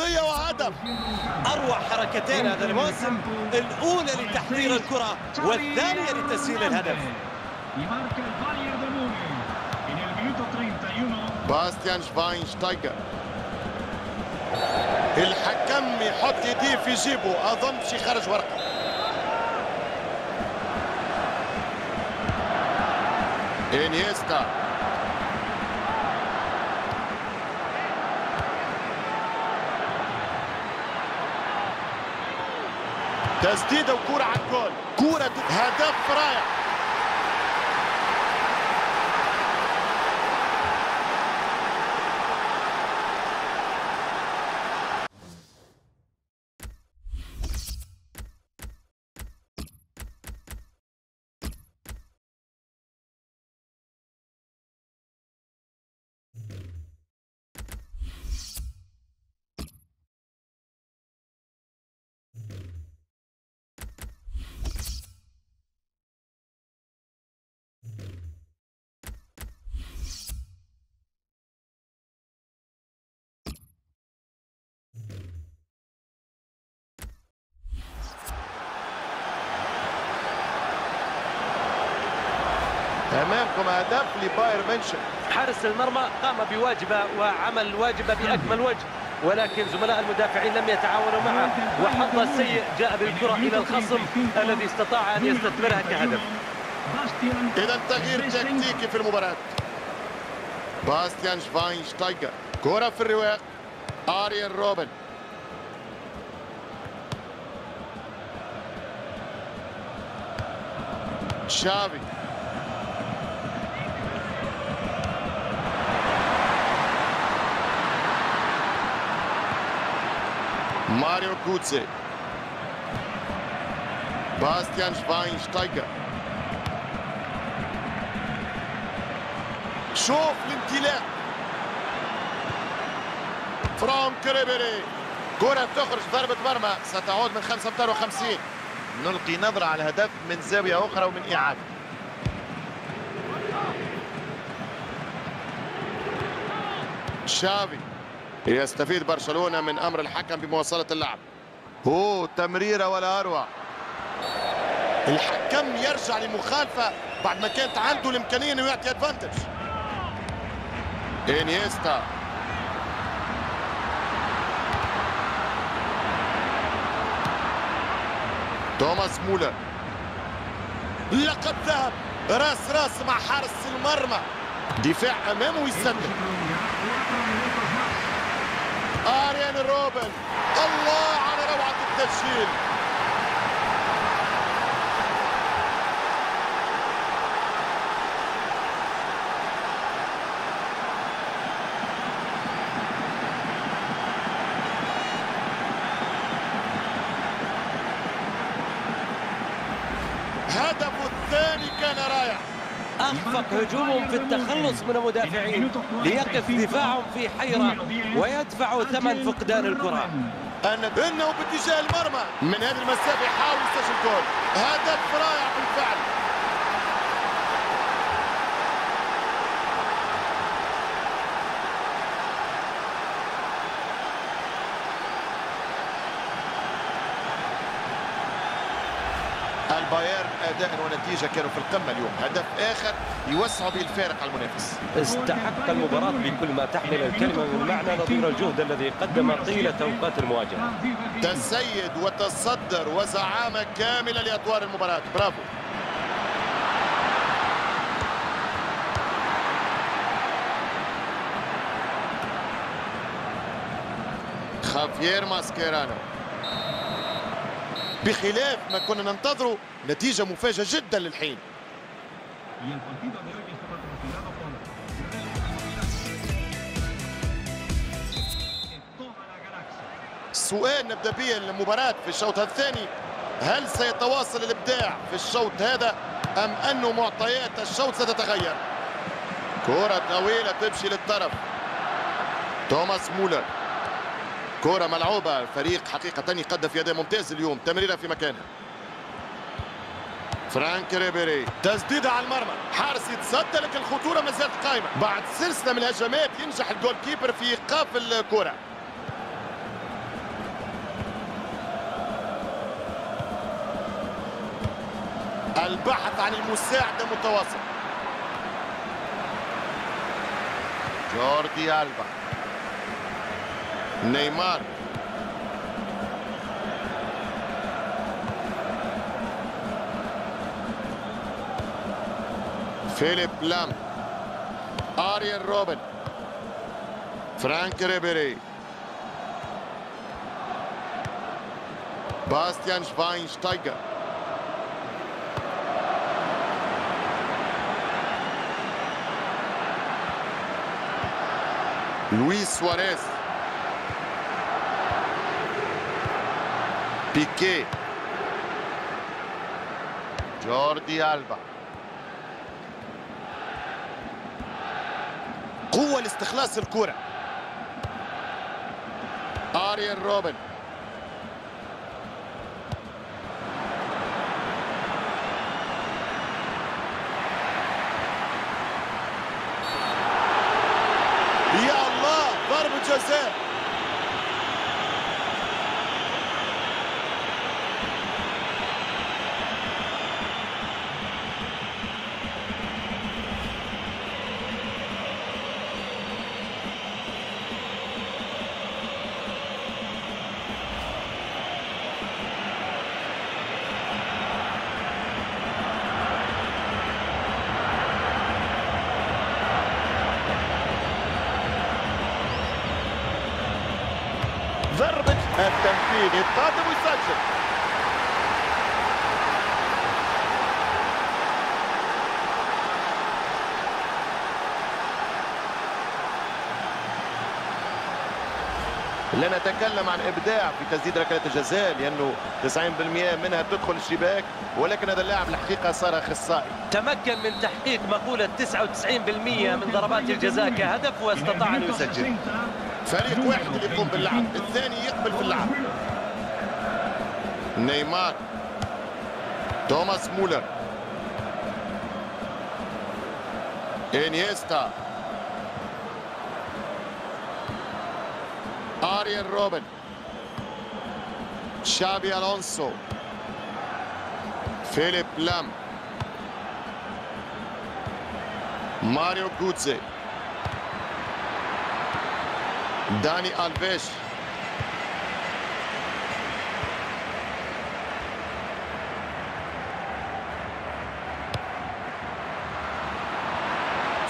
أرضية وهدف. أروع حركتين هذا الموسم. الأولى لتحضير الكرة والثانية لتسجيل الهدف. باستيان شفاينشتايجر. الحكم يحط يديه في جيبه. أظن سيخرج ورقة. إنيستا. تسديده وكرة على الجول. كرة هدف رائع. أمامكم هدف لبايرن ميونشن حارس المرمى قام بواجبه وعمل الواجب بأكمل وجه ولكن زملاء المدافعين لم يتعاونوا معه وحظه السيء جاء بالكرة إلى الخصم الذي استطاع أن يستثمرها كهدف. إذا تغيير تكتيكي في المباراة. باستيان شفاينشتايجر كرة في الرواق. آريان روبن. شافي. ماريو كوتسي باستيان شفاينشتايجر شوف الامتلاك فرانك ريبيري كرة تخرج ضربة مرمى ستعود من 5 امتار و50 نلقي نظرة على الهدف من زاوية أخرى ومن إعادة. شافي يستفيد برشلونة من أمر الحكم بمواصلة اللعب. أوه تمريرة ولا أروع. الحكم يرجع لمخالفة بعد ما كانت عنده الإمكانية أنه يعطي أدفانتج إنيستا. توماس مولر. لقد ذهب. راس راس مع حارس المرمى. دفاع أمامه ويسدد آريان روبن. الله على روعة التسجيل هدفه الثاني كان رائع أخفق هجومهم في التخلص من المدافعين ليقف دفاعهم في حيرة ويدفعوا ثمن فقدان الكرة. إنه باتجاه المرمى. من هذه المسافة يحاول يسجل جول. هدف رائع بالفعل. البايرن اداء ونتيجه كانوا في القمة اليوم. هدف آخر يوسع به الفارق على المنافس. استحق المباراة بكل ما تحمل الكلمة من معنى نظير الجهد الذي قدم طيلة أوقات المواجهة. تسيد وتصدر وزعامة كاملة لأطوار المباراة. برافو. خافير ماسكيرانو. بخلاف ما كنا ننتظره نتيجة مفاجئة جدا للحين. السؤال نبدأ به المباراة في الشوط الثاني. هل سيتواصل الإبداع في الشوط هذا أم أنه معطيات الشوط ستتغير؟ كرة طويلة تمشي للطرف. توماس مولر. كرة ملعوبة. الفريق حقيقة يقدم في أداء ممتاز اليوم. تمريرة في مكانها فرانك ريبيري. تسديدة على المرمى. حارس يتصدى لكن الخطورة ما زالت قائمة. بعد سلسلة من الهجمات ينجح ال goalkeeper في إيقاف الكرة. البحث عن المساعدة متواصل. جوردي ألبا. نيمار فيليب لام اريان روبن فرانك ريبيري باستيان شفاينشتايجر لويس سواريز بيكي جوردي ألبا قوة لاستخلاص الكرة. آريان روبن يا الله ضربة جزاء ضربة التنفيذ يتقدم ويسجل لا نتكلم عن إبداع في تسديد ركلات الجزاء لأنه 90% منها تدخل الشباك ولكن هذا اللاعب الحقيقة صار أخصائي. تمكن من تحقيق مقولة 99% من ضربات الجزاء كهدف واستطاع أن يسجل. فريق واحد اللي يقوم باللعب الثاني يقبل في اللعب. نيمار توماس مولر انيستا اريان روبن شابي الونسو فيليب لام ماريو جوتزي داني الفيش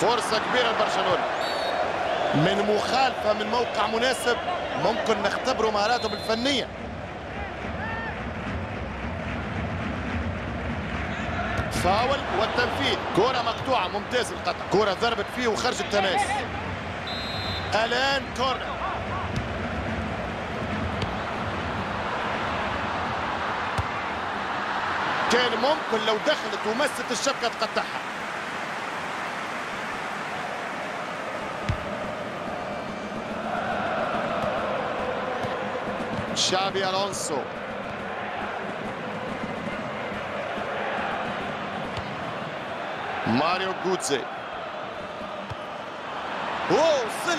فرصة كبيرة لبرشلونة. من مخالفة من موقع مناسب ممكن نختبروا مهاراتهم الفنية فاول والتنفيذ. كرة مقطوعة ممتاز القطع. كرة ضربت فيه وخرج التماس. ألان كورنر. كان ممكن لو دخلت ومست الشبكة تقطعها. شابي الونسو ماريو جوتزي وصل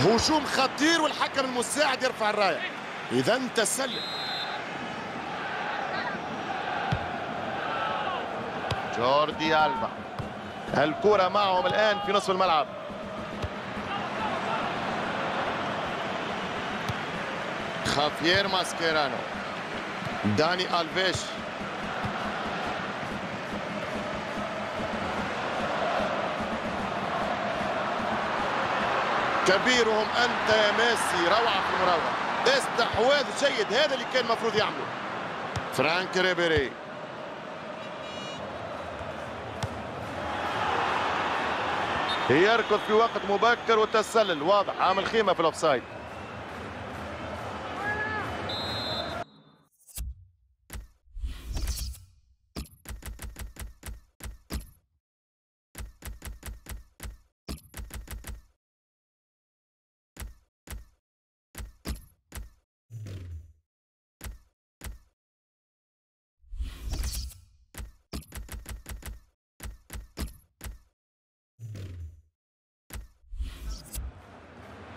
هجوم خطير والحكم المساعد يرفع الراية. إذا تسلل جوردي ألبا الكرة معهم الآن في نصف الملعب. خافير ماسكيرانو داني ألفيش كبيرهم أنت يا ميسي روعة في المراوغة. استحواذ جيد هذا اللي كان المفروض يعمله. فرانك ريبيري. يركض في وقت مبكر وتسلل. واضح عامل خيمة في ال offside.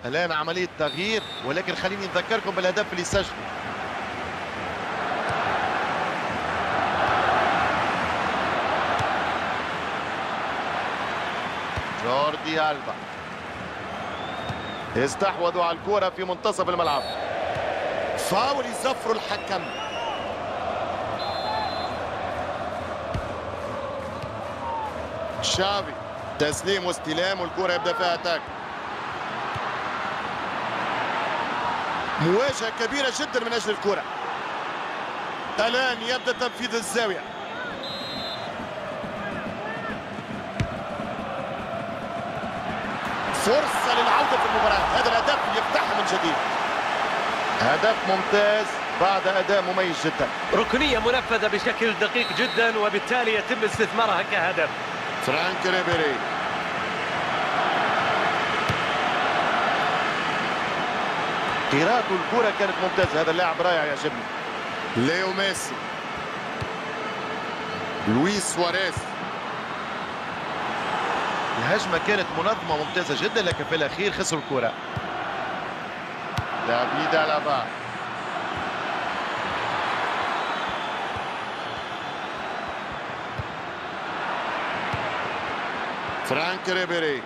الآن عملية تغيير ولكن خليني أذكركم بالهدف اللي سجله جوردي ألبا. استحوذوا على الكرة في منتصف الملعب. فاول يزفروا الحكم. تشافي تسليم واستلام والكرة يبدأ فيها تاكل مواجهة كبيرة جدا من أجل الكرة. الآن يبدأ تنفيذ الزاوية. فرصة للعودة في المباراة. هذا الهدف يفتحها من جديد. هدف ممتاز بعد أداء مميز جدا. ركنية منفذة بشكل دقيق جدا وبالتالي يتم استثمارها كهدف. فرانك ريبيري. قراءة الكرة كانت ممتازة. هذا اللاعب رائع يعجبني ليو ميسي. لويس سواريز. الهجمة كانت منظمة ممتازة جدا لكن في الأخير. خسروا الكرة. دافيد ألابا. فرانك ريبيري.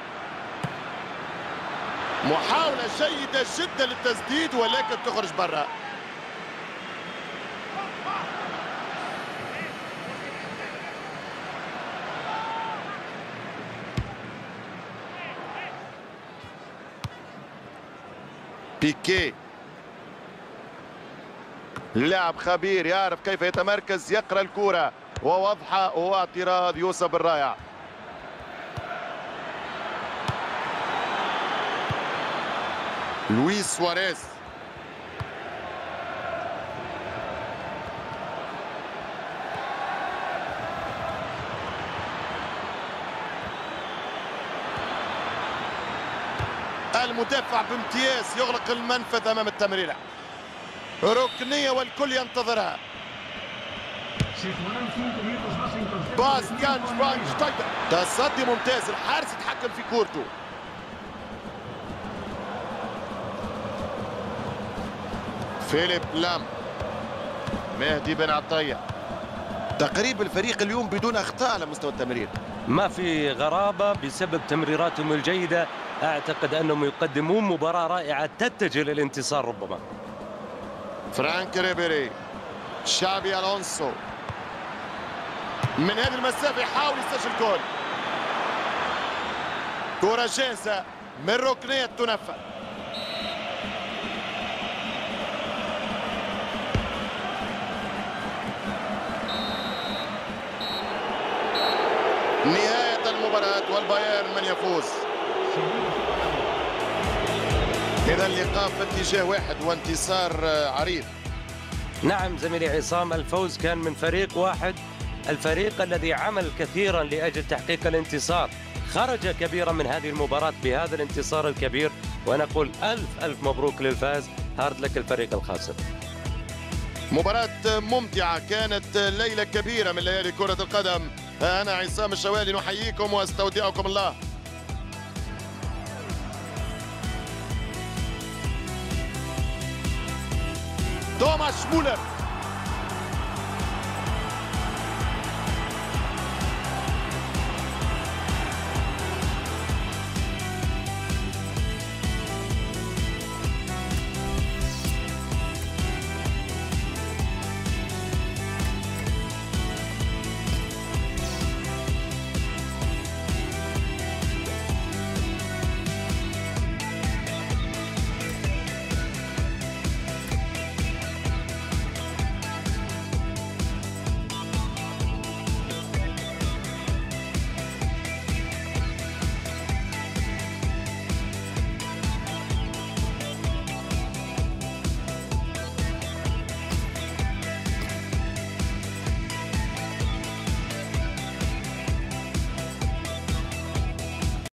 محاولة جيدة جدا للتسديد ولكن تخرج برا. بيكي. لاعب خبير يعرف كيف يتمركز يقرأ الكرة ووضحة وهو اعتراض يوسف الرائع. لويس سواريز المدافع بامتياز يغلق المنفذ أمام التمريرة. ركنية والكل ينتظرها. باستيان شفاينشتايجر. تصدي ممتاز. الحارس يتحكم في كورته. فيليب لام. مهدي بن عطية. تقريب الفريق اليوم بدون أخطاء على مستوى التمرير. ما في غرابة بسبب تمريراتهم الجيدة. أعتقد أنهم يقدمون مباراة رائعة تتجه للانتصار ربما. فرانك ريبيري شابي ألونسو. من هذه المسافة يحاول يسجل جول كرة جاهزة من ركنية تنفذ. المباراة والبايرن من يفوز. إذا اللقاء في اتجاه واحد وانتصار آه، عريض. نعم زميلي عصام الفوز كان من فريق واحد الفريق الذي عمل كثيرا لأجل تحقيق الانتصار. خرج كبيرا من هذه المباراة بهذا الانتصار الكبير ونقول ألف ألف مبروك للفايز. hard luck الفريق الخاسر. مباراة ممتعة كانت ليلة كبيرة من ليالي كرة القدم. أنا عصام الشوالي نحييكم وأستودعكم الله. توماس مولر.